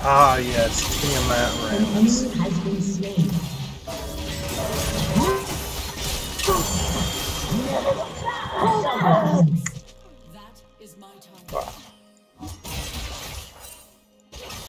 Ah, yes, Tiamat Rams. That is my time.